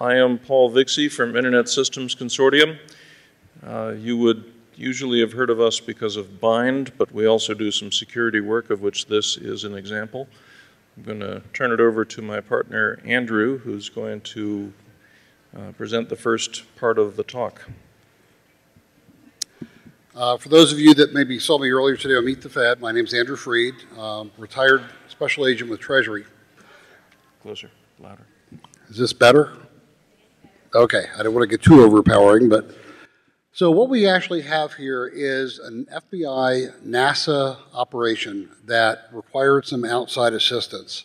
I am Paul Vixie from Internet Systems Consortium. Uh, you would usually have heard of us because of Bind, but we also do some security work, of which this is an example. I'm going to turn it over to my partner, Andrew, who's going to uh, present the first part of the talk. Uh, for those of you that maybe saw me earlier today on Meet the Fed, my name is Andrew Fried, um, retired special agent with Treasury. Closer, louder. Is this better? Okay, I don't want to get too overpowering, but so what we actually have here is an FBI NASA operation that required some outside assistance.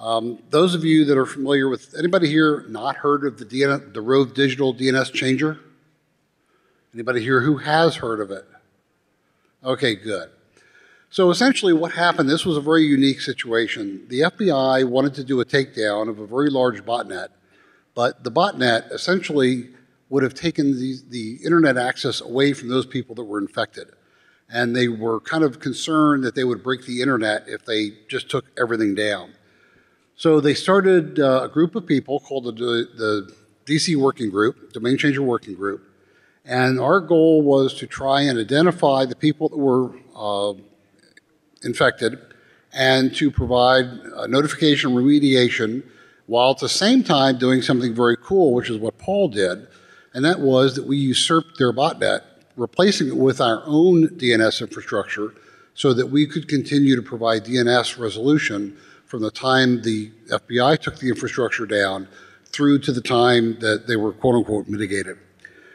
Um, those of you that are familiar with anybody here not heard of the, the Rove Digital DNS changer? Anybody here who has heard of it? Okay, good. So essentially what happened, this was a very unique situation. The FBI wanted to do a takedown of a very large botnet, but the botnet essentially would have taken the, the internet access away from those people that were infected. And they were kind of concerned that they would break the internet if they just took everything down. So they started uh, a group of people called the, the DC Working Group, Domain Changer Working Group, and our goal was to try and identify the people that were uh, infected and to provide notification remediation while at the same time doing something very cool, which is what Paul did, and that was that we usurped their botnet, replacing it with our own DNS infrastructure so that we could continue to provide DNS resolution from the time the FBI took the infrastructure down through to the time that they were quote unquote mitigated.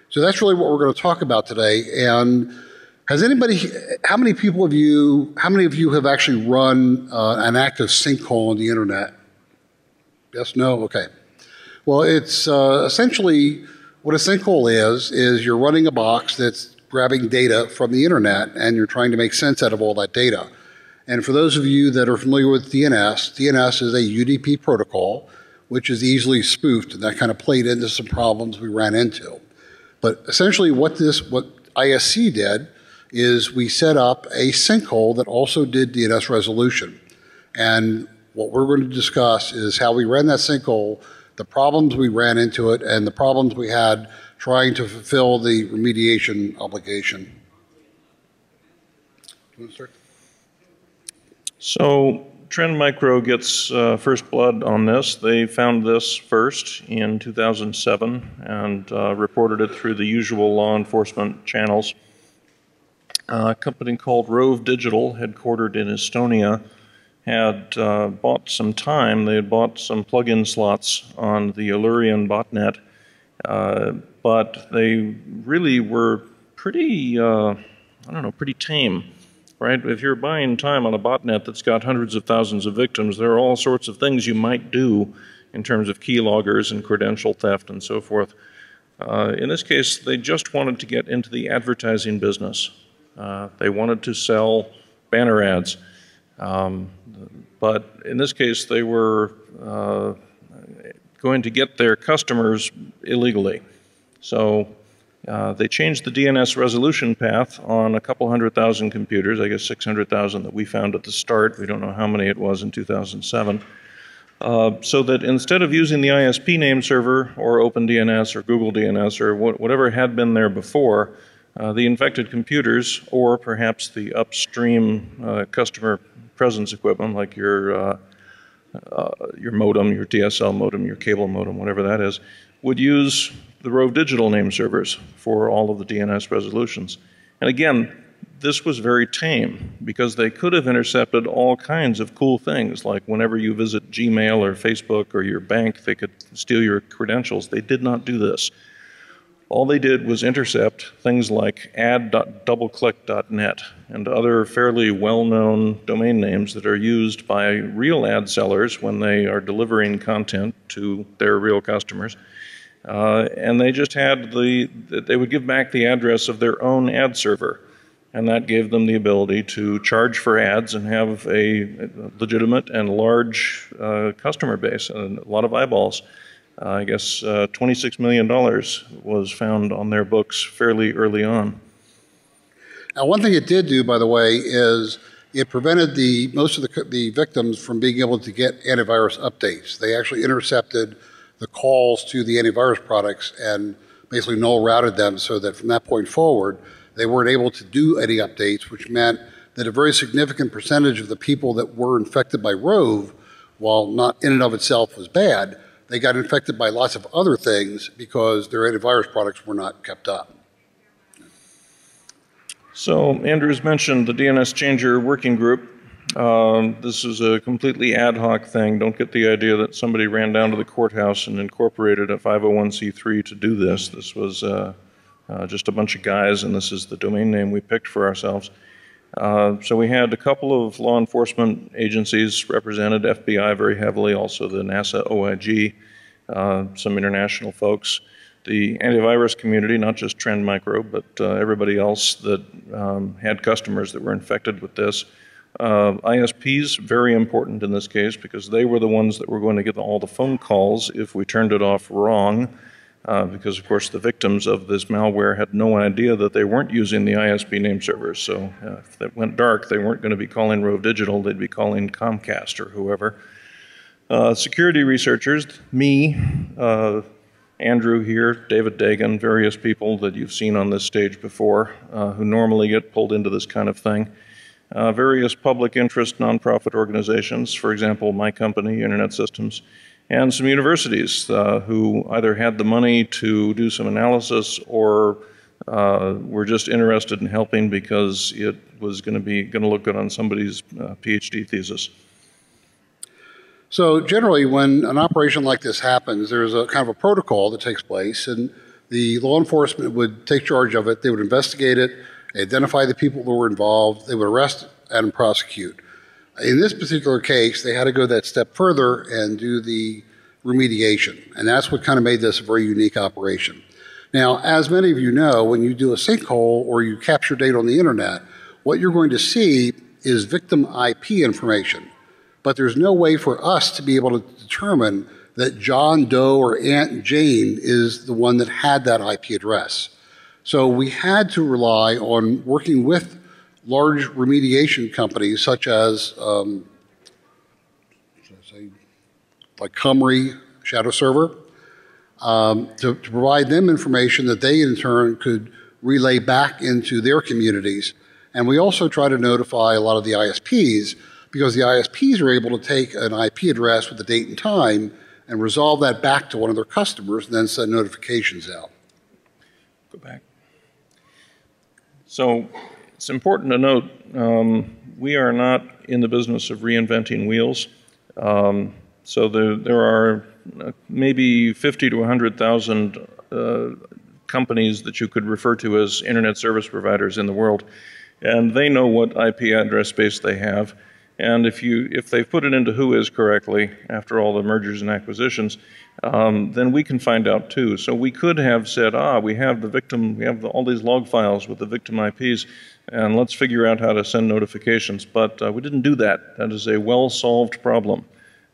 So that's really what we're going to talk about today. And has anybody, how many people of you, how many of you have actually run uh, an active sinkhole on the internet? Yes, no? Okay. Well, it's uh, essentially what a sinkhole is, is you're running a box that's grabbing data from the internet and you're trying to make sense out of all that data. And for those of you that are familiar with DNS, DNS is a UDP protocol, which is easily spoofed, and that kind of played into some problems we ran into. But essentially what this, what ISC did is we set up a sinkhole that also did DNS resolution. And what we're going to discuss is how we ran that sinkhole, the problems we ran into it, and the problems we had trying to fulfill the remediation obligation. So Trend Micro gets uh, first blood on this. They found this first in 2007 and uh, reported it through the usual law enforcement channels. Uh, a company called Rove Digital, headquartered in Estonia, had uh, bought some time. They had bought some plug-in slots on the Alureon botnet, uh, but they really were pretty, uh, I don't know, pretty tame right? If you're buying time on a botnet that's got hundreds of thousands of victims, there are all sorts of things you might do in terms of keyloggers and credential theft and so forth. Uh, in this case, they just wanted to get into the advertising business. Uh, they wanted to sell banner ads. Um, but in this case, they were uh, going to get their customers illegally. So uh, they changed the DNS resolution path on a couple hundred thousand computers, I guess 600,000 that we found at the start. We don't know how many it was in 2007. Uh, so that instead of using the ISP name server or OpenDNS or Google DNS or wh whatever had been there before, uh, the infected computers or perhaps the upstream uh, customer presence equipment like your uh, uh, your modem, your DSL modem, your cable modem, whatever that is, would use the Rove Digital name servers for all of the DNS resolutions. And again, this was very tame because they could have intercepted all kinds of cool things, like whenever you visit Gmail or Facebook or your bank, they could steal your credentials. They did not do this. All they did was intercept things like ad.doubleclick.net and other fairly well known domain names that are used by real ad sellers when they are delivering content to their real customers. Uh, and they just had the, they would give back the address of their own ad server. And that gave them the ability to charge for ads and have a legitimate and large uh, customer base and a lot of eyeballs. Uh, I guess uh, $26 million was found on their books fairly early on. Now, one thing it did do, by the way, is it prevented the most of the, the victims from being able to get antivirus updates. They actually intercepted the calls to the antivirus products and basically null routed them so that from that point forward, they weren't able to do any updates, which meant that a very significant percentage of the people that were infected by Rove, while not in and of itself was bad, they got infected by lots of other things because their antivirus products were not kept up. So Andrews mentioned the DNS Changer Working Group. Um, this is a completely ad hoc thing. Don't get the idea that somebody ran down to the courthouse and incorporated a 501c3 to do this. This was uh, uh, just a bunch of guys, and this is the domain name we picked for ourselves. Uh, so we had a couple of law enforcement agencies represented, FBI very heavily, also the NASA OIG, uh, some international folks, the antivirus community, not just Trend Micro, but uh, everybody else that um, had customers that were infected with this. Uh, ISPs, very important in this case because they were the ones that were going to get all the phone calls if we turned it off wrong. Uh, because, of course, the victims of this malware had no idea that they weren't using the ISP name servers. So uh, if it went dark, they weren't going to be calling Rove Digital, they'd be calling Comcast or whoever. Uh, security researchers, me, uh, Andrew here, David Dagon, various people that you've seen on this stage before uh, who normally get pulled into this kind of thing. Various public interest nonprofit organizations, for example, my company, Internet Systems, and some universities uh, who either had the money to do some analysis or uh, were just interested in helping because it was going to be going to look good on somebody's uh, PhD thesis. So generally, when an operation like this happens, there's a kind of a protocol that takes place, and the law enforcement would take charge of it. They would investigate it, identify the people that were involved, they would arrest and prosecute. In this particular case, they had to go that step further and do the remediation. And that's what kind of made this a very unique operation. Now, as many of you know, when you do a sinkhole or you capture data on the internet, what you're going to see is victim IP information. But there's no way for us to be able to determine that John Doe or Aunt Jane is the one that had that IP address. So we had to rely on working with large remediation companies such as, um, say, like Cymru, Shadow Server, um, to, to, provide them information that they in turn could relay back into their communities. And we also try to notify a lot of the ISPs because the ISPs are able to take an IP address with the date and time and resolve that back to one of their customers and then send notifications out. Go back. So it's important to note um, we are not in the business of reinventing wheels. Um, so there, there are uh, maybe 50 to 100,000 uh, companies that you could refer to as internet service providers in the world, and they know what IP address space they have. And if you if they put it into Whois correctly after all the mergers and acquisitions, um, then we can find out too. So we could have said, ah, we have the victim, we have the, all these log files with the victim IPs, and let's figure out how to send notifications. But uh, we didn't do that. That is a well-solved problem.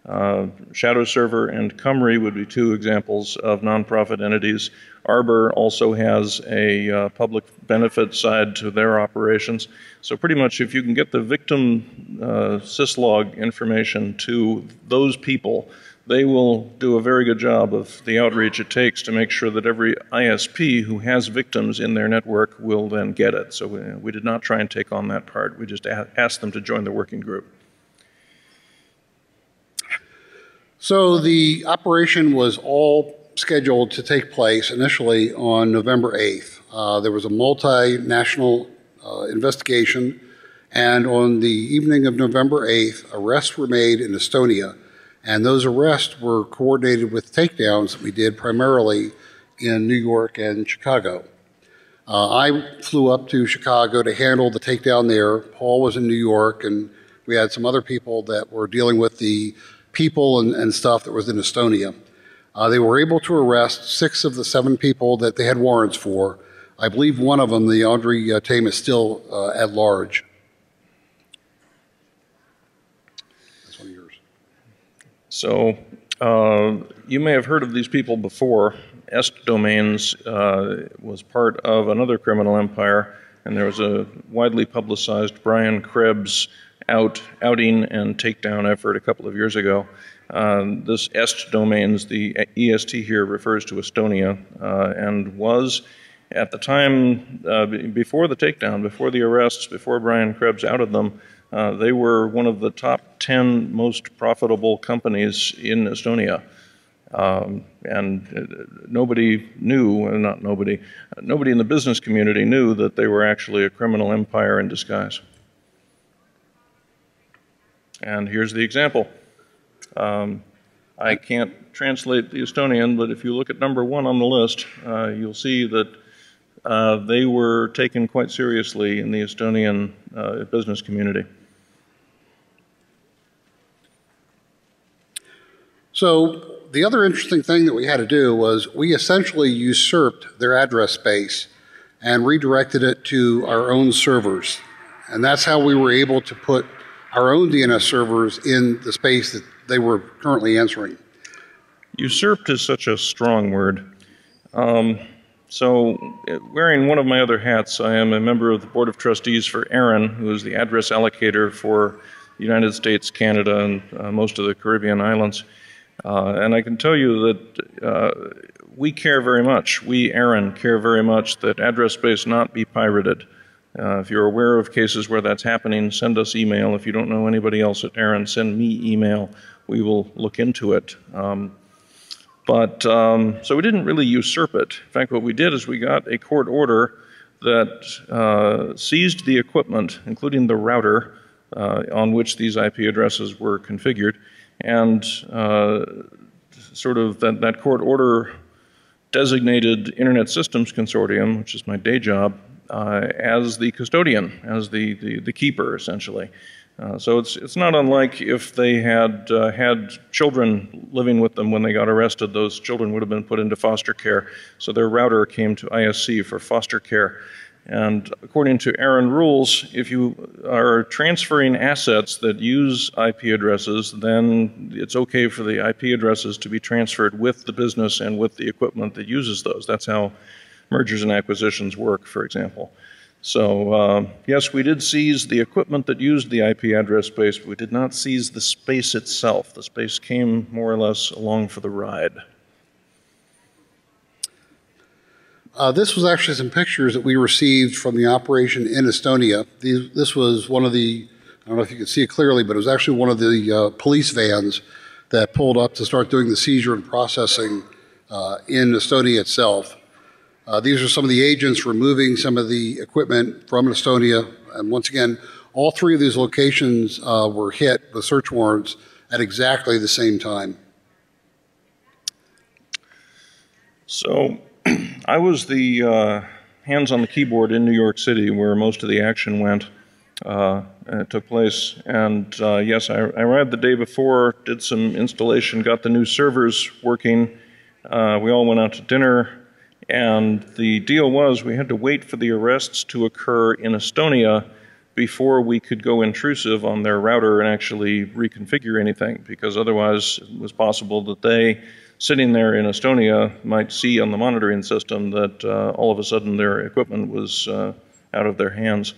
Uh, Shadow Server and Cymru would be two examples of nonprofit entities. Arbor also has a uh, public benefit side to their operations. So pretty much if you can get the victim uh, syslog information to those people, they will do a very good job of the outreach it takes to make sure that every ISP who has victims in their network will then get it. So we, we did not try and take on that part. We just asked them to join the working group. So the operation was all scheduled to take place initially on November 8th. Uh, there was a multinational uh, investigation, and on the evening of November 8th, arrests were made in Estonia and those arrests were coordinated with takedowns that we did primarily in New York and Chicago. Uh, I flew up to Chicago to handle the takedown there. Paul was in New York, and we had some other people that were dealing with the people and, and stuff that was in Estonia. Uh, they were able to arrest six of the seven people that they had warrants for. I believe one of them, the Andrey uh, Taame, is still uh, at large. So uh, you may have heard of these people before. Est Domains uh, was part of another criminal empire, and there was a widely publicized Brian Krebs out outing and takedown effort a couple of years ago. Um, this est domains, the EST here refers to Estonia, uh, and was at the time uh, before the takedown, before the arrests, before Brian Krebs outed them, uh, they were one of the top 10 most profitable companies in Estonia. Um, and uh, nobody knew, uh, not nobody, nobody in the business community knew that they were actually a criminal empire in disguise. And here's the example. Um, I can't translate the Estonian, but if you look at number one on the list, uh, you'll see that uh, they were taken quite seriously in the Estonian uh, business community. So the other interesting thing that we had to do was we essentially usurped their address space and redirected it to our own servers. And that's how we were able to put our own DNS servers in the space that they were currently answering. Usurped is such a strong word. Um, so, wearing one of my other hats, I am a member of the Board of Trustees for ARIN, who is the address allocator for the United States, Canada, and uh, most of the Caribbean islands. Uh, and I can tell you that uh, we care very much, we, ARIN, care very much that address space not be pirated. Uh, if you're aware of cases where that's happening, send us email. If you don't know anybody else at ARIN, send me email. We will look into it. Um, but um, so we didn't really usurp it. In fact, what we did is we got a court order that uh, seized the equipment, including the router uh, on which these IP addresses were configured, and uh, sort of that, that court order designated Internet Systems Consortium, which is my day job, uh, as the custodian, as the, the, the keeper, essentially. Uh, so it's, it's not unlike if they had uh, had children living with them when they got arrested, those children would have been put into foster care. So their router came to ISC for foster care. And according to ARIN rules, if you are transferring assets that use IP addresses, then it's okay for the IP addresses to be transferred with the business and with the equipment that uses those. That's how mergers and acquisitions work, for example. So, uh, yes, we did seize the equipment that used the IP address space, but we did not seize the space itself. The space came more or less along for the ride. Uh, this was actually some pictures that we received from the operation in Estonia. These, this was one of the, I don't know if you can see it clearly, but it was actually one of the uh, police vans that pulled up to start doing the seizure and processing uh, in Estonia itself. Uh, these are some of the agents removing some of the equipment from Estonia. And once again, all three of these locations uh, were hit with search warrants at exactly the same time. So I was the uh, hands on the keyboard in New York City where most of the action went. Uh, took place. And uh, yes, I, I, arrived the day before, did some installation, got the new servers working. Uh, we all went out to dinner. And the deal was we had to wait for the arrests to occur in Estonia before we could go intrusive on their router and actually reconfigure anything, because otherwise it was possible that they, sitting there in Estonia, might see on the monitoring system that uh, all of a sudden their equipment was uh, out of their hands.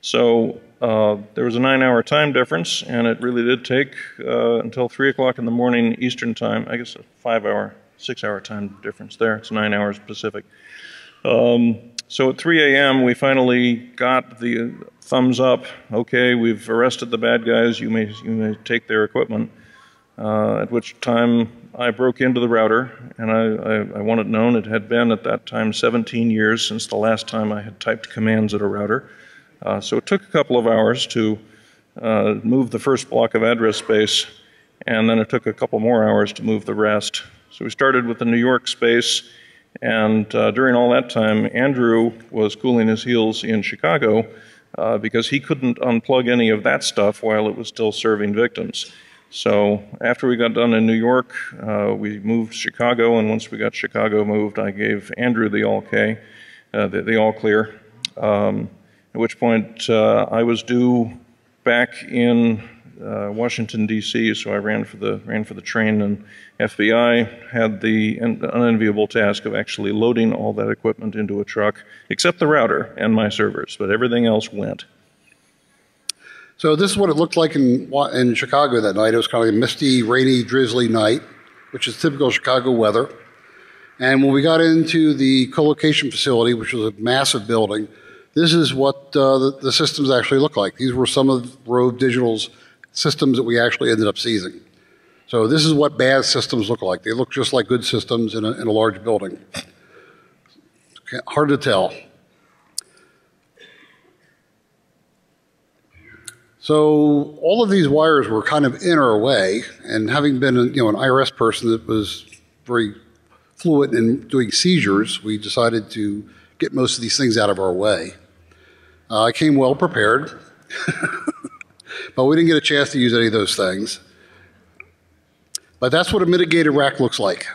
So uh, there was a nine hour time difference, and it really did take uh, until 3 o'clock in the morning Eastern time, I guess a five hour six hour time difference there. It's nine hours Pacific. Um, so at 3 a.m., we finally got the thumbs up. Okay, we've arrested the bad guys. You may, you may take their equipment. Uh, at which time I broke into the router, and I, I, I, want it known it had been at that time 17 years since the last time I had typed commands at a router. Uh, so it took a couple of hours to uh, move the first block of address space, and then it took a couple more hours to move the rest. So we started with the New York space, and uh, during all that time, Andrew was cooling his heels in Chicago uh, because he couldn't unplug any of that stuff while it was still serving victims. So after we got done in New York, uh, we moved to Chicago, and once we got Chicago moved, I gave Andrew the all K, uh, the, the, all clear. Um, at which point uh, I was due back in uh, Washington D.C., so I ran for the ran for the train, and FBI had the unenviable task of actually loading all that equipment into a truck, except the router and my servers, but everything else went. So this is what it looked like in, in Chicago that night. It was kind of a misty, rainy, drizzly night, which is typical Chicago weather. And when we got into the co-location facility, which was a massive building, this is what uh, the, the, systems actually look like. These were some of Rove Digital's systems that we actually ended up seizing. So this is what bad systems look like. They look just like good systems in a, in a large building. Hard to tell. So all of these wires were kind of in our way, and having been you know an IRS person that was very fluent in doing seizures, we decided to get most of these things out of our way. Uh, I came well prepared, but we didn't get a chance to use any of those things. But that's what a mitigated rack looks like.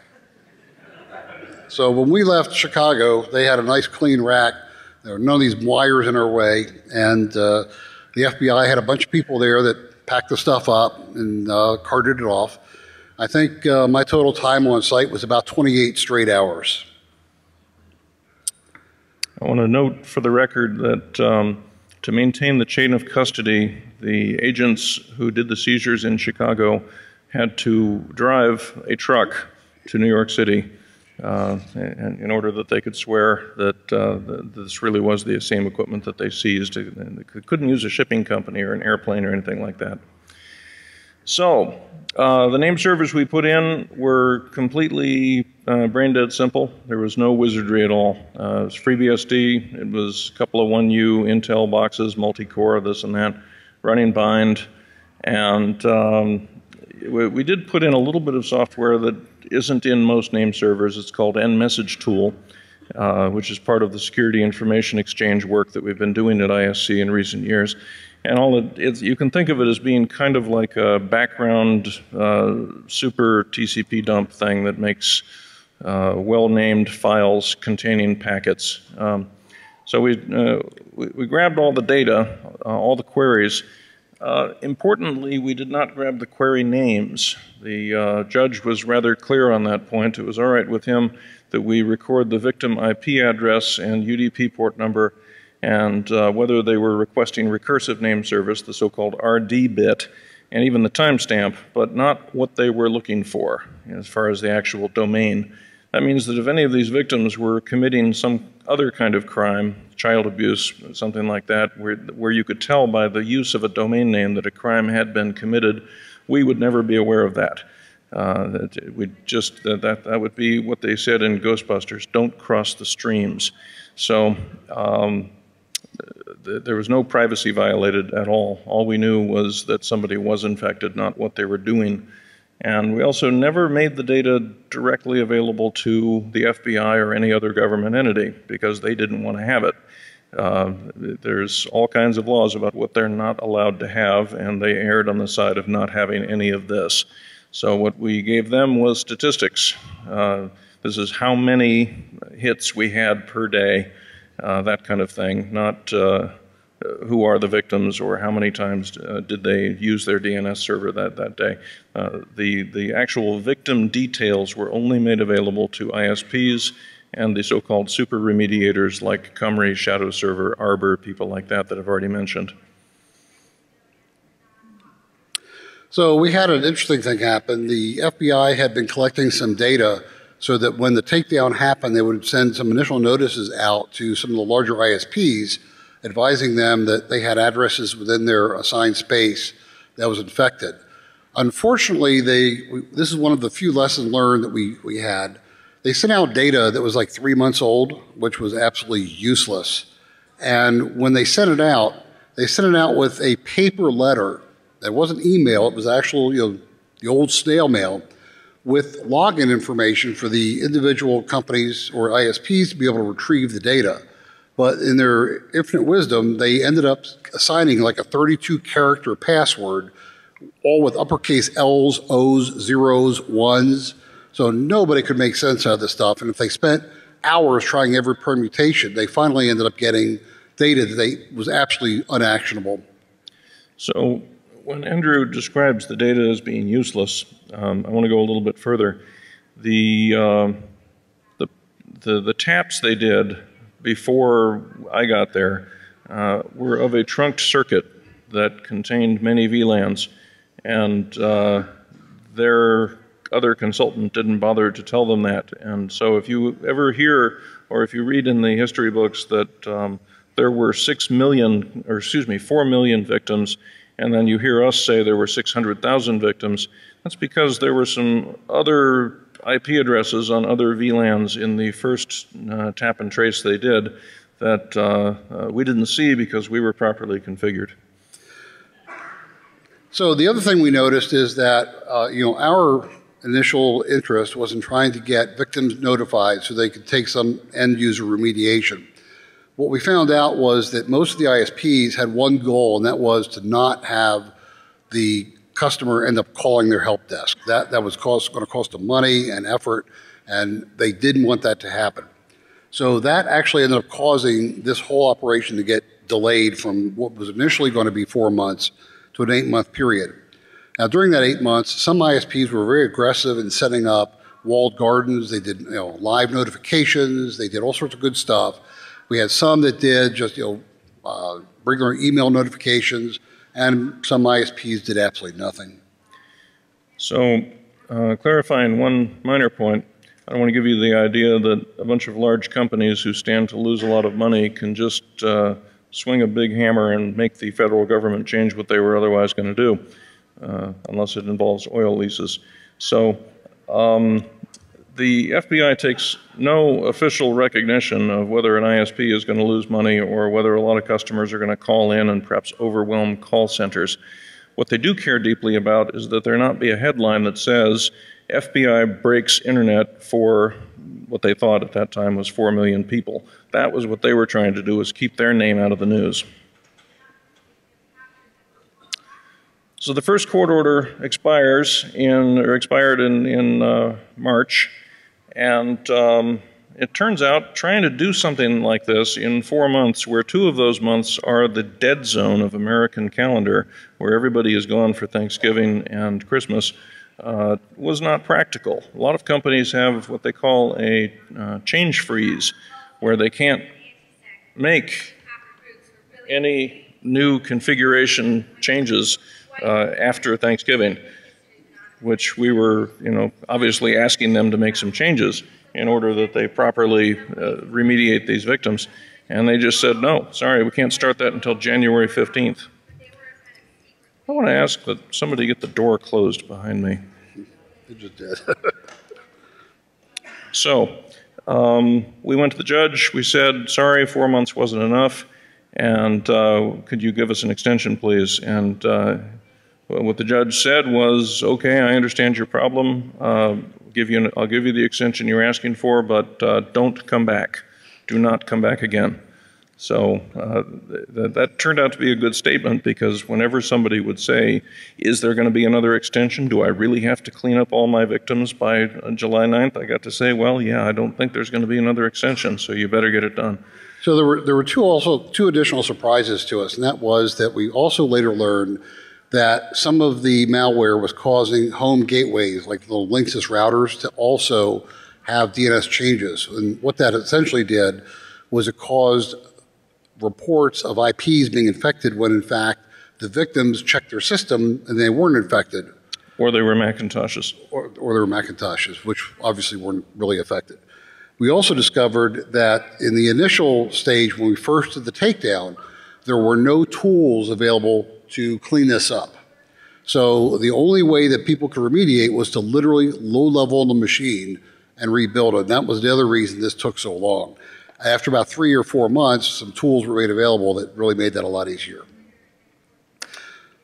So when we left Chicago, they had a nice clean rack. There were none of these wires in our way, and uh, the FBI had a bunch of people there that packed the stuff up and uh, carted it off. I think uh, my total time on site was about 28 straight hours. I want to note for the record that um, to maintain the chain of custody, the agents who did the seizures in Chicago had to drive a truck to New York City uh, in order that they could swear that, uh, that, this really was the same equipment that they seized. They couldn't use a shipping company or an airplane or anything like that. So, uh, the name servers we put in were completely uh, brain dead simple. There was no wizardry at all. Uh, it was FreeBSD. It was a couple of 1U Intel boxes, multi-core, this and that, running bind. And um, we, we did put in a little bit of software that isn't in most name servers. It's called nmsgtool, uh, which is part of the security information exchange work that we've been doing at ISC in recent years. And all it, you can think of it as being kind of like a background uh, super TCP dump thing that makes uh, well-named files containing packets. Um, so we, uh, we, we, grabbed all the data, uh, all the queries, uh, importantly, we did not grab the query names. The uh, judge was rather clear on that point. It was all right with him that we record the victim IP address and UDP port number and uh, whether they were requesting recursive name service, the so-called RD bit, and even the timestamp, but not what they were looking for as far as the actual domain. That means that if any of these victims were committing some other kind of crime, child abuse, something like that, where, where you could tell by the use of a domain name that a crime had been committed, we would never be aware of that. Uh, that we just that, that that would be what they said in Ghostbusters: "Don't cross the streams." So um, th there was no privacy violated at all. All we knew was that somebody was infected, not what they were doing. And we also never made the data directly available to the FBI or any other government entity because they didn't want to have it. Uh, there's all kinds of laws about what they're not allowed to have, and they erred on the side of not having any of this. So what we gave them was statistics. Uh, this is how many hits we had per day, uh, that kind of thing, not uh, who are the victims or how many times uh, did they use their DNS server that, that day. Uh, the, the actual victim details were only made available to ISPs and the so-called super remediators like Cymru, Shadow Server, Arbor, people like that that I've already mentioned. So we had an interesting thing happen. The FBI had been collecting some data so that when the takedown happened, they would send some initial notices out to some of the larger ISPs advising them that they had addresses within their assigned space that was infected. Unfortunately, they, this is one of the few lessons learned that we, we had. They sent out data that was like three months old, which was absolutely useless. And when they sent it out, they sent it out with a paper letter that wasn't email, it was actual, you know, the old snail mail with login information for the individual companies or ISPs to be able to retrieve the data. But in their infinite wisdom, they ended up assigning like a 32 character password, all with uppercase L's, O's, zeros, ones. So nobody could make sense out of this stuff. And if they spent hours trying every permutation, they finally ended up getting data that they, was absolutely unactionable. So when Andrew describes the data as being useless, um, I want to go a little bit further. The, uh, the, the, the taps they did before I got there uh, were of a trunked circuit. that contained many VLANs, and uh, their other consultant didn't bother to tell them that. And so, if you ever hear or if you read in the history books that um, there were six million, or excuse me, four million victims, and then you hear us say there were 600,000 victims, that's because there were some other IP addresses on other VLANs in the first uh, tap and trace they did that uh, uh, we didn't see because we were properly configured. So the other thing we noticed is that uh, you know our initial interest was in trying to get victims notified so they could take some end user remediation. What we found out was that most of the ISPs had one goal, and that was to not have the customer end up calling their help desk. That, that was cost, going to cost them money and effort, and they didn't want that to happen. So that actually ended up causing this whole operation to get delayed from what was initially going to be four months to an eight month period. Now, during that eight months, some ISPs were very aggressive in setting up walled gardens. They did you know, live notifications. They did all sorts of good stuff. We had some that did just you know uh, regular email notifications and some ISPs did absolutely nothing. So, uh, clarifying one minor point, I don't want to give you the idea that a bunch of large companies who stand to lose a lot of money can just uh, swing a big hammer and make the federal government change what they were otherwise going to do, uh, unless it involves oil leases. So, um, the FBI takes no official recognition of whether an ISP is going to lose money or whether a lot of customers are going to call in and perhaps overwhelm call centers. What they do care deeply about is that there not be a headline that says FBI breaks internet for what they thought at that time was 4 million people. That was what they were trying to do was keep their name out of the news. So the first court order expires in, or expired in, in uh, March. And um, it turns out trying to do something like this in four months, where two of those months are the dead zone of American calendar, where everybody is gone for Thanksgiving and Christmas, uh, was not practical. A lot of companies have what they call a uh, change freeze, where they can't make any new configuration changes uh, after Thanksgiving which we were, you know, obviously asking them to make some changes in order that they properly uh, remediate these victims. And they just said, no, sorry, we can't start that until January 15th. I want to ask that somebody get the door closed behind me. They just did. so um, we went to the judge. We said, sorry, four months wasn't enough. And uh, could you give us an extension, please? And uh, what the judge said was, okay, I understand your problem. Uh, give you an, I'll give you the extension you're asking for, but uh, don't come back. Do not come back again. So uh, th- that turned out to be a good statement because whenever somebody would say, Is there going to be another extension? Do I really have to clean up all my victims by uh, July 9th? I got to say, Well, yeah, I don't think there's going to be another extension, so you better get it done. So there were, there were two also two additional surprises to us, and that was that we also later learned that some of the malware was causing home gateways, like the Linksys routers, to also have DNS changes. And what that essentially did was it caused reports of IPs being infected when in fact the victims checked their system and they weren't infected. Or they were Macintoshes. Or, or they were Macintoshes, which obviously weren't really affected. We also discovered that in the initial stage, when we first did the takedown, there were no tools available to clean this up. So the only way that people could remediate was to literally low level the machine and rebuild it. And that was the other reason this took so long. After about three or four months, some tools were made available that really made that a lot easier.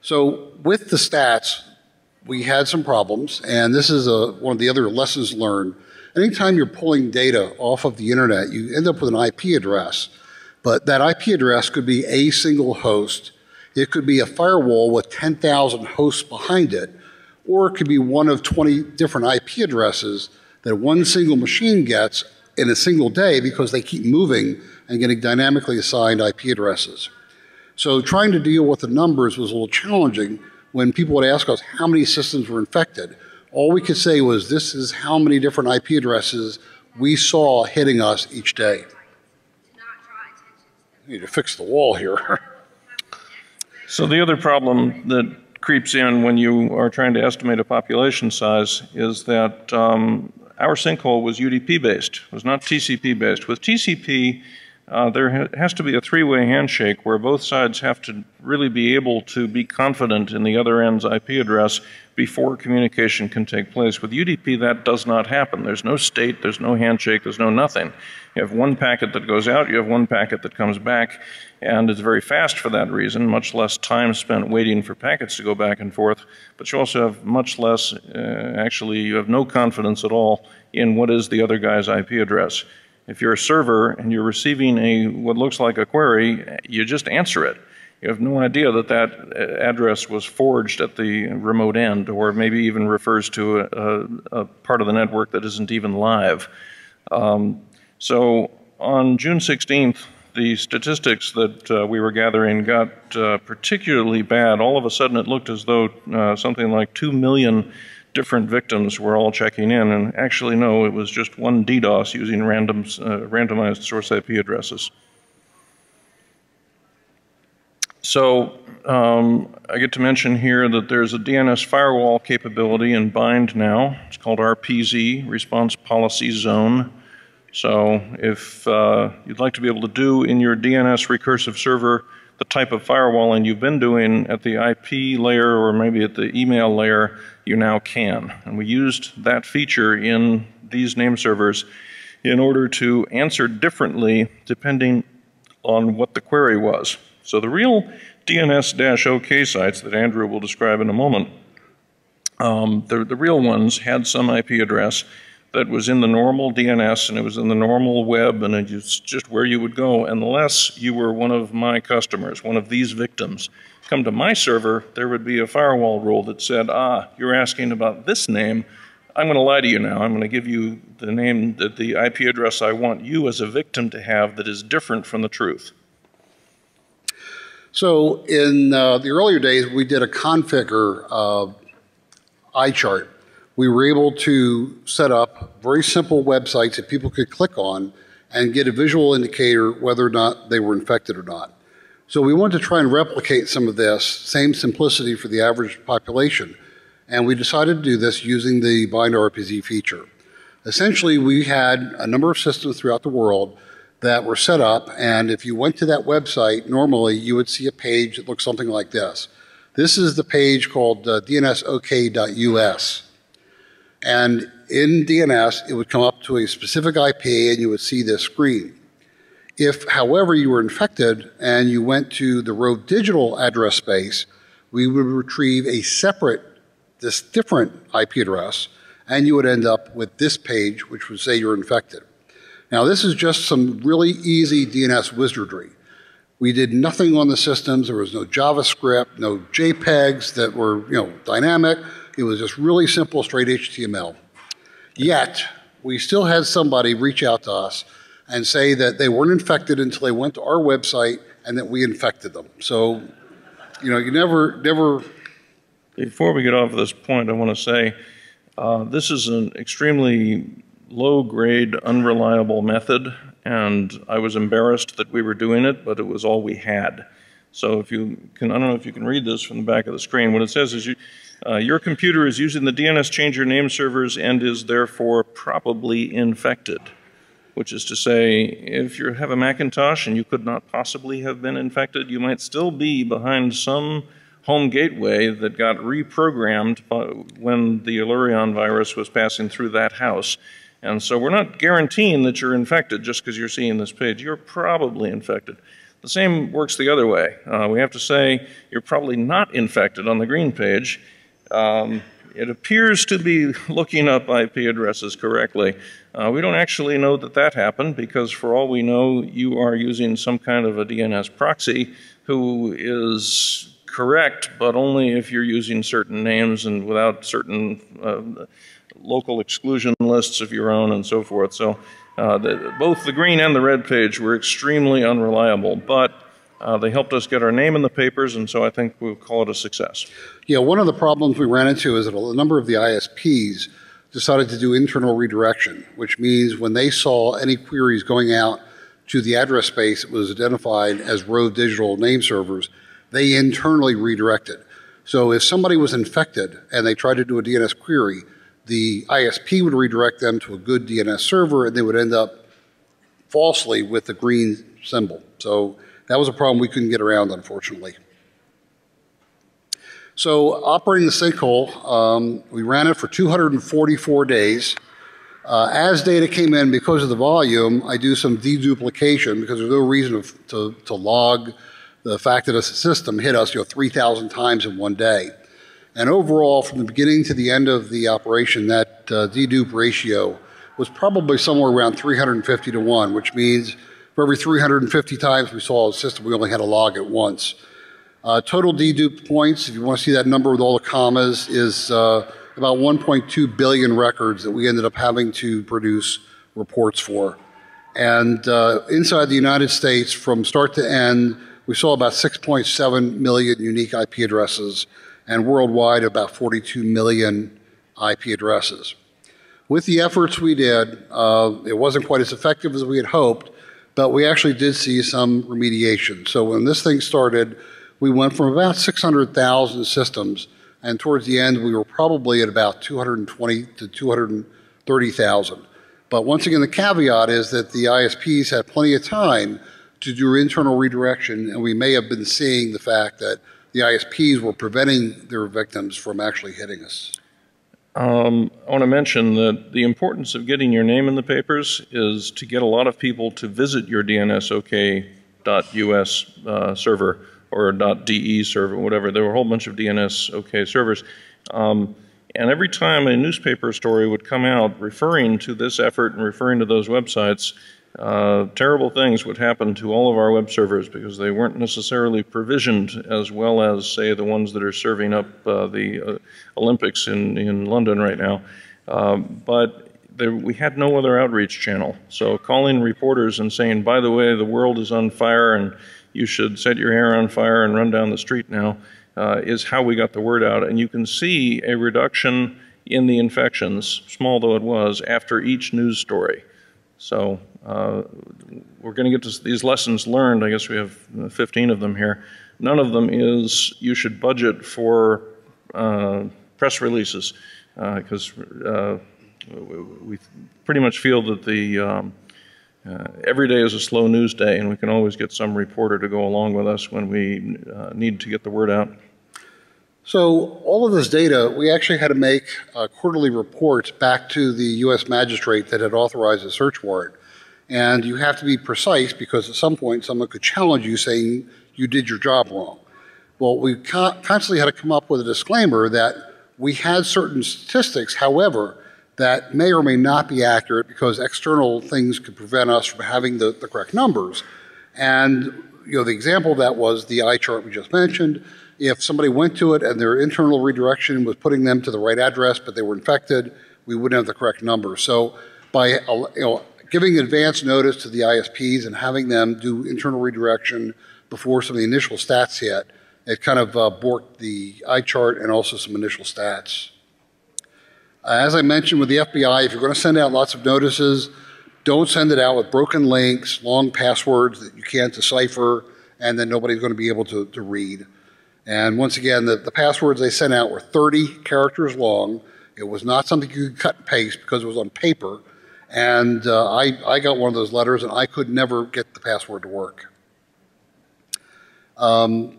So with the stats, we had some problems, and this is a, one of the other lessons learned. Anytime you're pulling data off of the internet, you end up with an IP address, but that IP address could be a single host it could be a firewall with 10,000 hosts behind it, or it could be one of 20 different IP addresses that one single machine gets in a single day because they keep moving and getting dynamically assigned IP addresses. So trying to deal with the numbers was a little challenging when people would ask us how many systems were infected. All we could say was this is how many different IP addresses we saw hitting us each day. need to fix the wall here. So the other problem that creeps in when you are trying to estimate a population size is that um, our sinkhole was UDP based, was not TCP based. With TCP, uh, there ha has to be a three way handshake where both sides have to really be able to be confident in the other end's IP address before communication can take place. With UDP, that does not happen. There's no state, there's no handshake, there's no nothing. You have one packet that goes out, you have one packet that comes back, and it's very fast for that reason, much less time spent waiting for packets to go back and forth. But you also have much less, uh, actually, you have no confidence at all in what is the other guy's IP address. If you're a server and you're receiving a what looks like a query, you just answer it. You have no idea that that uh, address was forged at the remote end, or maybe even refers to a, a, a part of the network that isn't even live. Um, so on June 16th, the statistics that uh, we were gathering got uh, particularly bad. All of a sudden, it looked as though uh, something like 2 million different victims were all checking in, and actually, no, it was just one DDoS using random, uh, randomized source IP addresses. So um, I get to mention here that there's a DNS firewall capability in Bind now. It's called RPZ, Response Policy Zone. So if uh, you'd like to be able to do in your DNS recursive server the type of firewalling you've been doing at the IP layer or maybe at the email layer, you now can. And we used that feature in these name servers in order to answer differently depending on what the query was. So the real DNS-OK sites that Andrew will describe in a moment, um, the, the real ones had some IP address that was in the normal DNS and it was in the normal web and it's just where you would go unless you were one of my customers, one of these victims. Come to my server, there would be a firewall rule that said, ah, you're asking about this name. I'm going to lie to you now. I'm going to give you the name, that the IP address I want you as a victim to have that is different from the truth. So in uh, the earlier days, we did a Conficker uh, eye chart we were able to set up very simple websites that people could click on and get a visual indicator whether or not they were infected or not. So we wanted to try and replicate some of this, same simplicity for the average population. And we decided to do this using the bind RPZ feature. Essentially, we had a number of systems throughout the world that were set up, and if you went to that website, normally you would see a page that looks something like this. This is the page called uh, dnsok.us. And in DNS, it would come up to a specific IP and you would see this screen. If, however, you were infected and you went to the Rove Digital address space, we would retrieve a separate, this different IP address, and you would end up with this page, which would say you're infected. Now, this is just some really easy DNS wizardry. We did nothing on the systems. There was no JavaScript, no JPEGs that were, you know, dynamic. It was just really simple, straight HTML. Yet, we still had somebody reach out to us and say that they weren't infected until they went to our website and that we infected them. So, you know, you never, never. Before we get off of this point, I want to say uh, this is an extremely low grade, unreliable method, and I was embarrassed that we were doing it, but it was all we had. So if you can, I don't know if you can read this from the back of the screen. What it says is you, uh, your computer is using the DNS changer name servers and is therefore probably infected. Which is to say, if you have a Macintosh and you could not possibly have been infected, you might still be behind some home gateway that got reprogrammed when the Alureon virus was passing through that house. And so we're not guaranteeing that you're infected just because you're seeing this page. You're probably infected. The same works the other way. Uh, we have to say you're probably not infected on the green page. Um, it appears to be looking up IP addresses correctly. Uh, we don't actually know that that happened because, for all we know, you are using some kind of a DNS proxy who is correct, but only if you're using certain names and without certain uh, local exclusion lists of your own and so forth. So uh, the, both the green and the red page were extremely unreliable, but uh, they helped us get our name in the papers, and so I think we'll call it a success. Yeah, one of the problems we ran into is that a number of the ISPs decided to do internal redirection, which means when they saw any queries going out to the address space that was identified as Rove Digital name servers, they internally redirected. So if somebody was infected and they tried to do a DNS query, the ISP would redirect them to a good DNS server and they would end up falsely with the green symbol. So that was a problem we couldn't get around, unfortunately. So operating the sinkhole, um, we ran it for 244 days. Uh, as data came in, because of the volume, I do some deduplication because there's no reason to, to, to log the fact that a system hit us you know, 3,000 times in one day. And overall, from the beginning to the end of the operation, that uh, dedupe ratio was probably somewhere around 350 to 1, which means for every 350 times we saw a system, we only had a log at once. Uh, total dedupe points, if you want to see that number with all the commas, is uh, about 1.2 billion records that we ended up having to produce reports for. And uh, inside the United States, from start to end, we saw about 6.7 million unique IP addresses, and worldwide, about 42 million IP addresses. With the efforts we did, uh, it wasn't quite as effective as we had hoped, but we actually did see some remediation. So when this thing started, we went from about 600,000 systems and towards the end, we were probably at about 220 to 230,000. But once again, the caveat is that the ISPs had plenty of time to do internal redirection, and we may have been seeing the fact that the ISPs were preventing their victims from actually hitting us. Um, I want to mention that the importance of getting your name in the papers is to get a lot of people to visit your DNSOK.us uh, server or .de server, whatever. There were a whole bunch of DNS OK servers. Um, and every time a newspaper story would come out referring to this effort and referring to those websites, uh, terrible things would happen to all of our web servers because they weren't necessarily provisioned as well as, say, the ones that are serving up uh, the uh, Olympics in, in London right now. Um, but there, we had no other outreach channel. So calling reporters and saying, by the way, the world is on fire and you should set your hair on fire and run down the street now, uh, is how we got the word out. And you can see a reduction in the infections, small though it was, after each news story. So uh, we're going to get to these lessons learned. I guess we have 15 of them here. None of them is you should budget for uh, press releases because uh, uh, we pretty much feel that the um, uh, every day is a slow news day, and we can always get some reporter to go along with us when we uh, need to get the word out. So, all of this data, we actually had to make quarterly report back to the U.S. magistrate that had authorized the search warrant. And you have to be precise because at some point someone could challenge you saying you did your job wrong. Well, we constantly had to come up with a disclaimer that we had certain statistics, however, that may or may not be accurate because external things could prevent us from having the, the correct numbers. And you know, the example of that was the eye chart we just mentioned. If somebody went to it and their internal redirection was putting them to the right address, but they were infected, we wouldn't have the correct number. So by you know, giving advance notice to the ISPs and having them do internal redirection before some of the initial stats hit, it kind of uh, borked the eye chart and also some initial stats. Uh, as I mentioned with the FBI, if you're going to send out lots of notices, don't send it out with broken links, long passwords that you can't decipher, and then nobody's going to be able to, to read. And once again, the, the passwords they sent out were 30 characters long. It was not something you could cut and paste because it was on paper. And uh, I, I got one of those letters, and I could never get the password to work. Um,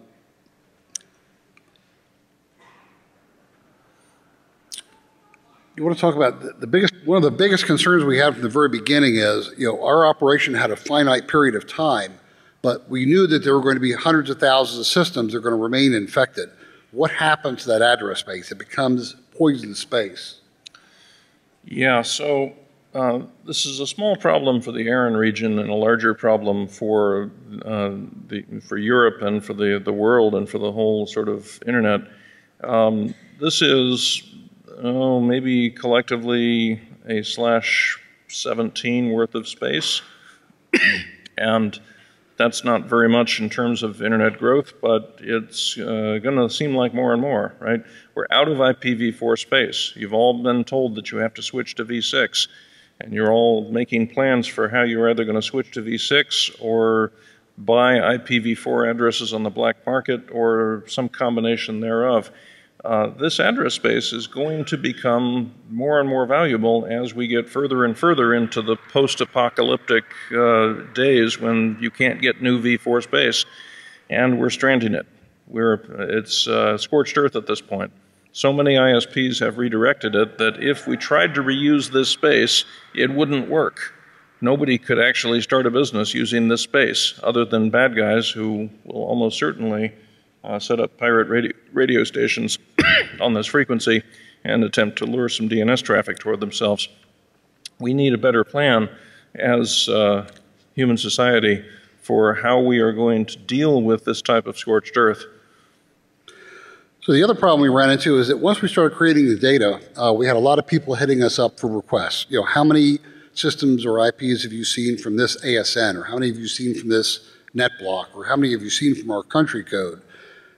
you want to talk about the, biggest one of the biggest concerns we had from the very beginning is you know our operation had a finite period of time but we knew that there were going to be hundreds of thousands of systems that are going to remain infected. What happens to that address space? It becomes poison space. Yeah so uh, this is a small problem for the ARIN region and a larger problem for uh, the for Europe and for the the world and for the whole sort of internet. Um, this is oh, maybe collectively a slash 17 worth of space. and that's not very much in terms of internet growth, but it's uh, going to seem like more and more, right? We're out of IPv4 space. You've all been told that you have to switch to v6, and you're all making plans for how you're either going to switch to v6 or buy IPv4 addresses on the black market or some combination thereof. Uh, this address space is going to become more and more valuable as we get further and further into the post-apocalyptic uh, days when you can't get new v4 space, and we're stranding it. We're, it's uh, scorched earth at this point. So many ISPs have redirected it that if we tried to reuse this space, it wouldn't work. Nobody could actually start a business using this space other than bad guys who will almost certainly uh, set up pirate radio, radio stations on this frequency and attempt to lure some DNS traffic toward themselves. We need a better plan as uh, human society for how we are going to deal with this type of scorched earth. So the other problem we ran into is that once we started creating the data, uh, we had a lot of people hitting us up for requests. You know, how many systems or IPs have you seen from this ASN, or how many have you seen from this NetBlock, or how many have you seen from our country code?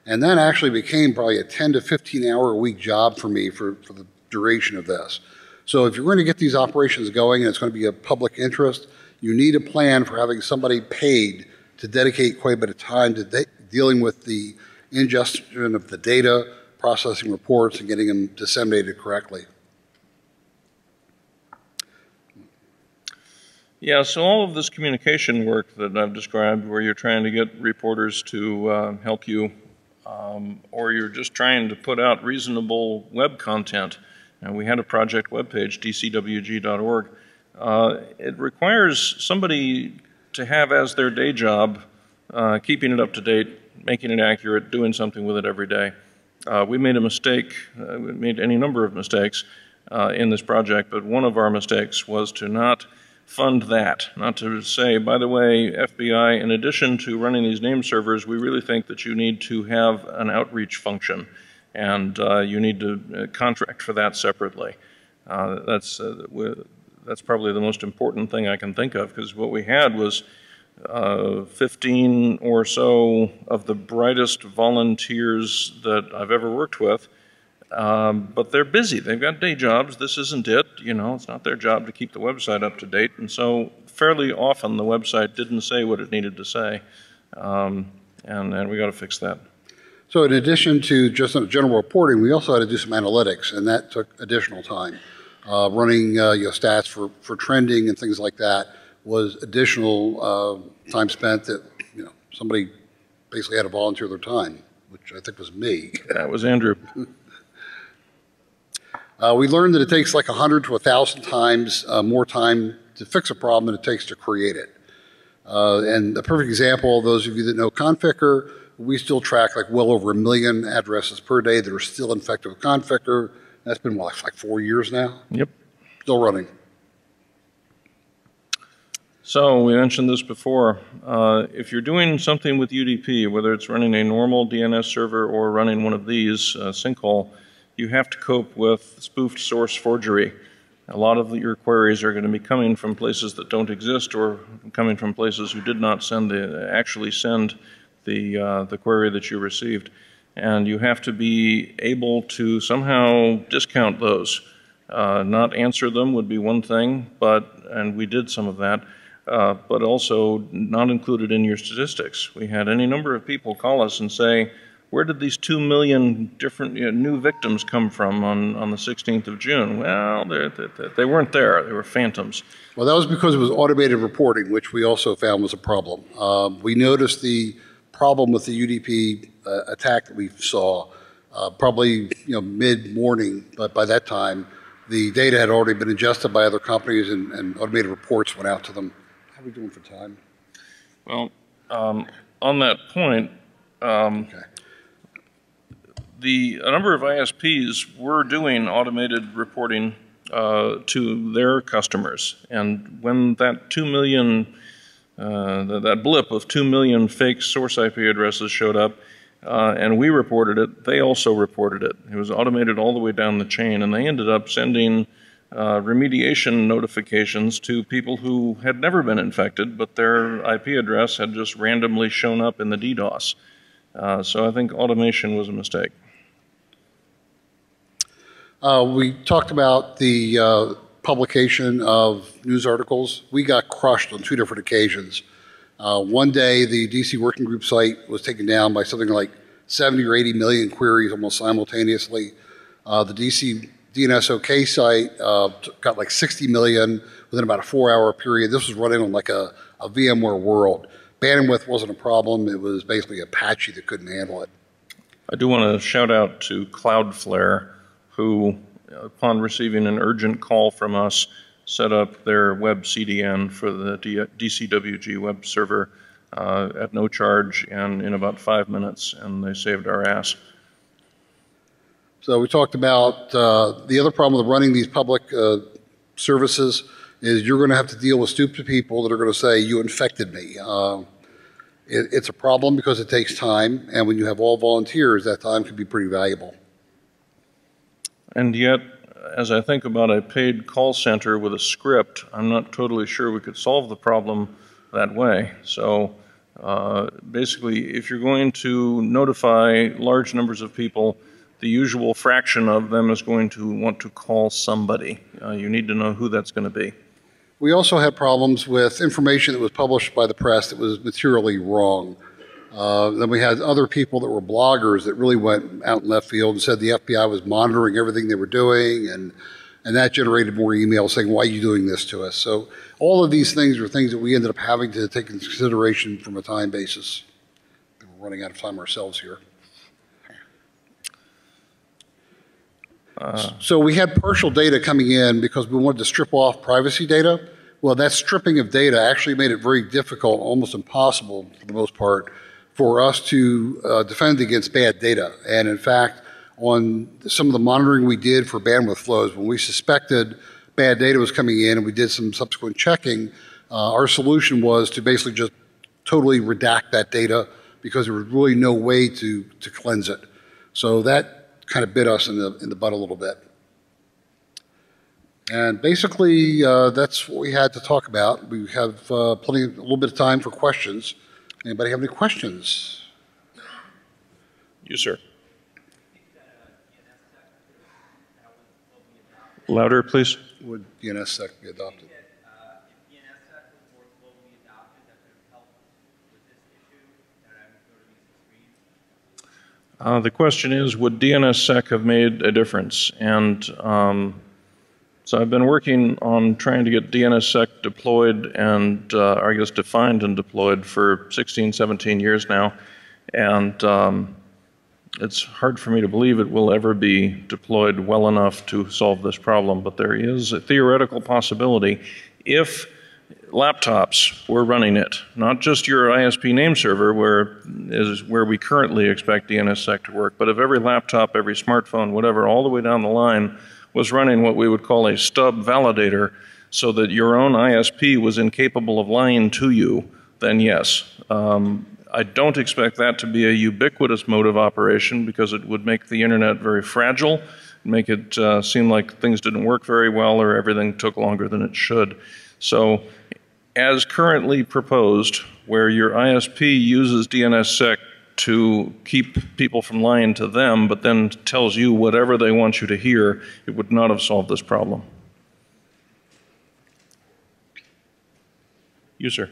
And that actually became probably a 10 to 15 hour a week job for me for, for the duration of this. So if you're going to get these operations going and it's going to be a public interest, you need a plan for having somebody paid to dedicate quite a bit of time to de dealing with the ingestion of the data, processing reports, and getting them disseminated correctly. Yeah, so all of this communication work that I've described, where you're trying to get reporters to uh, help you um, or you're just trying to put out reasonable web content. And we had a project webpage, dcwg.org. Uh, it requires somebody to have as their day job uh, keeping it up to date, making it accurate, doing something with it every day. Uh, we made a mistake, uh, we made any number of mistakes uh, in this project, but one of our mistakes was to not fund that. Not to say, by the way, FBI, in addition to running these name servers, we really think that you need to have an outreach function, and uh, you need to uh, contract for that separately. Uh, that's uh, that's probably the most important thing I can think of because what we had was uh, 15 or so of the brightest volunteers that I've ever worked with um, but they're busy. They've got day jobs. This isn't it. You know, it's not their job to keep the website up to date. And so, fairly often, the website didn't say what it needed to say. Um, and, and we got to fix that. So, in addition to just general reporting, we also had to do some analytics, and that took additional time. Uh, running uh, your stats for, for trending and things like that was additional uh, time spent that you know somebody basically had to volunteer their time, which I think was me. That was Andrew. Uh, we learned that it takes like 100 to 1,000 times uh, more time to fix a problem than it takes to create it. Uh, and a perfect example, those of you that know Conficker, we still track like well over a million addresses per day that are still infected with Conficker. That's been what, like four years now? Yep. Still running. So we mentioned this before. Uh, if you're doing something with UDP, whether it's running a normal DNS server or running one of these, uh, Sinkhole, you have to cope with spoofed source forgery. A lot of your queries are going to be coming from places that don't exist or coming from places who did not send the, actually send the, uh, the query that you received. And you have to be able to somehow discount those. Uh, not answer them would be one thing, but, and we did some of that, uh, but also not included in your statistics. We had any number of people call us and say, where did these two million different you know, new victims come from on, on the 16th of June? Well, they, they, they, weren't there. They were phantoms. Well, that was because it was automated reporting, which we also found was a problem. Um, we noticed the problem with the UDP uh, attack that we saw uh, probably you know mid-morning, but by that time, the data had already been ingested by other companies and, and automated reports went out to them. How are we doing for time? Well, um, on that point, um, okay the a number of ISPs were doing automated reporting uh, to their customers, and when that two million uh, that, that blip of two million fake source IP addresses showed up, uh, and we reported it, they also reported it. It was automated all the way down the chain, and they ended up sending. Uh, remediation notifications to people who had never been infected, but their IP address had just randomly shown up in the DDoS. Uh, so I think automation was a mistake. Uh, we talked about the uh, publication of news articles. We got crushed on two different occasions. Uh, one day, the DC working group site was taken down by something like 70 or 80 million queries almost simultaneously. Uh, the DC DNSOK site uh, got like 60 million within about a four-hour period. This was running on like a, a VMware world. Bandwidth wasn't a problem. It was basically Apache that couldn't handle it. I do want to shout out to Cloudflare, who, upon receiving an urgent call from us, set up their web CDN for the DCWG web server uh, at no charge and in about five minutes, and they saved our ass. So we talked about uh, the other problem with running these public uh, services is you're going to have to deal with stupid people that are going to say, you infected me. Uh, it, it's a problem because it takes time, and when you have all volunteers, that time can be pretty valuable. And yet, as I think about a paid call center with a script, I'm not totally sure we could solve the problem that way. So uh, basically, if you're going to notify large numbers of people, the usual fraction of them is going to want to call somebody. Uh, you need to know who that's going to be. We also had problems with information that was published by the press that was materially wrong. Uh, then we had other people that were bloggers that really went out in left field and said the FBI was monitoring everything they were doing, and and that generated more emails saying, "Why are you doing this to us?" So all of these things are things that we ended up having to take into consideration from a time basis. We're running out of time ourselves here. Uh, so we had partial data coming in because we wanted to strip off privacy data. Well, that stripping of data actually made it very difficult, almost impossible for the most part, for us to uh, defend against bad data. And in fact, on some of the monitoring we did for bandwidth flows, when we suspected bad data was coming in and we did some subsequent checking, uh, our solution was to basically just totally redact that data because there was really no way to, to cleanse it. So that kind of bit us in the, in the butt a little bit. And basically, uh, that's what we had to talk about. We have uh, plenty, a little bit of time for questions. Anybody have any questions? You, sir. Louder, please. Would DNSSEC be adopted? Uh, the question is, would DNSSEC have made a difference? And um, so I've been working on trying to get DNSSEC deployed and, uh, I guess, defined and deployed for 16, 17 years now. And um, it's hard for me to believe it will ever be deployed well enough to solve this problem. But there is a theoretical possibility if laptops were running it, not just your ISP name server, where is where we currently expect DNSSEC to work, but if every laptop, every smartphone, whatever, all the way down the line was running what we would call a stub validator so that your own ISP was incapable of lying to you, then yes. Um, I don't expect that to be a ubiquitous mode of operation because it would make the internet very fragile, make it uh, seem like things didn't work very well or everything took longer than it should. So, as currently proposed, where your ISP uses DNSSEC to keep people from lying to them, but then tells you whatever they want you to hear, it would not have solved this problem. You, sir.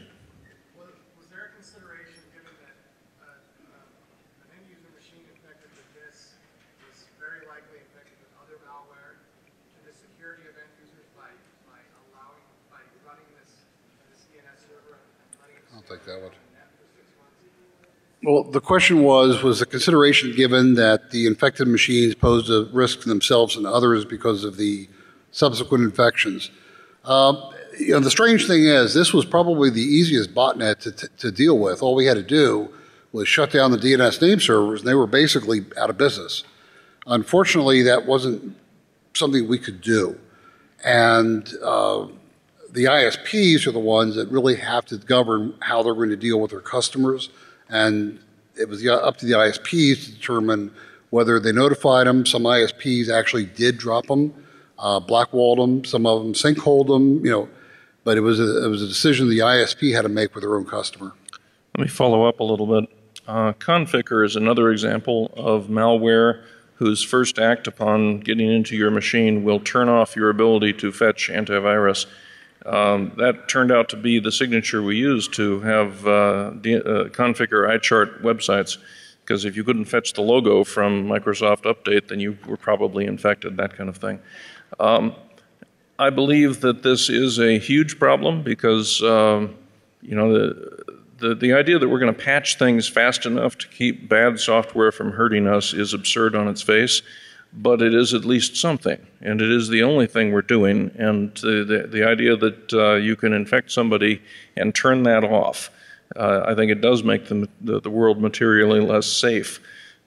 Well, the question was, was the consideration given that the infected machines posed a risk to themselves and others because of the subsequent infections? Uh, you know, the strange thing is, this was probably the easiest botnet to, to, to deal with. All we had to do was shut down the DNS name servers, and they were basically out of business. Unfortunately, that wasn't something we could do. And uh, the ISPs are the ones that really have to govern how they're going to deal with their customers and it was up to the ISPs to determine whether they notified them. Some ISPs actually did drop them, uh, blackwalled them. Some of them sinkholed them. You know, but it was a, it was a decision the ISP had to make with their own customer. Let me follow up a little bit. Uh, Conficker is another example of malware whose first act upon getting into your machine will turn off your ability to fetch antivirus. Um, that turned out to be the signature we used to have uh, uh, Conficker eye chart websites. Because if you couldn't fetch the logo from Microsoft Update, then you were probably infected, that kind of thing. Um, I believe that this is a huge problem because, um, you know, the, the, the idea that we're going to patch things fast enough to keep bad software from hurting us is absurd on its face, but it is at least something, and it is the only thing we're doing. And the, the, the idea that uh, you can infect somebody and turn that off, uh, I think it does make the, the, the world materially less safe.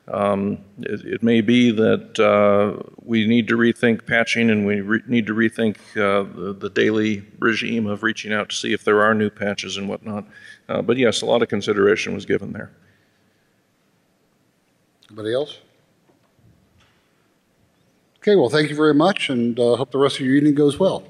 Um, it, it, may be that uh, we need to rethink patching and we re need to rethink uh, the, the, daily regime of reaching out to see if there are new patches and whatnot. Uh, but yes, a lot of consideration was given there. Anybody else? Okay, well, thank you very much, and uh, hope the rest of your evening goes well.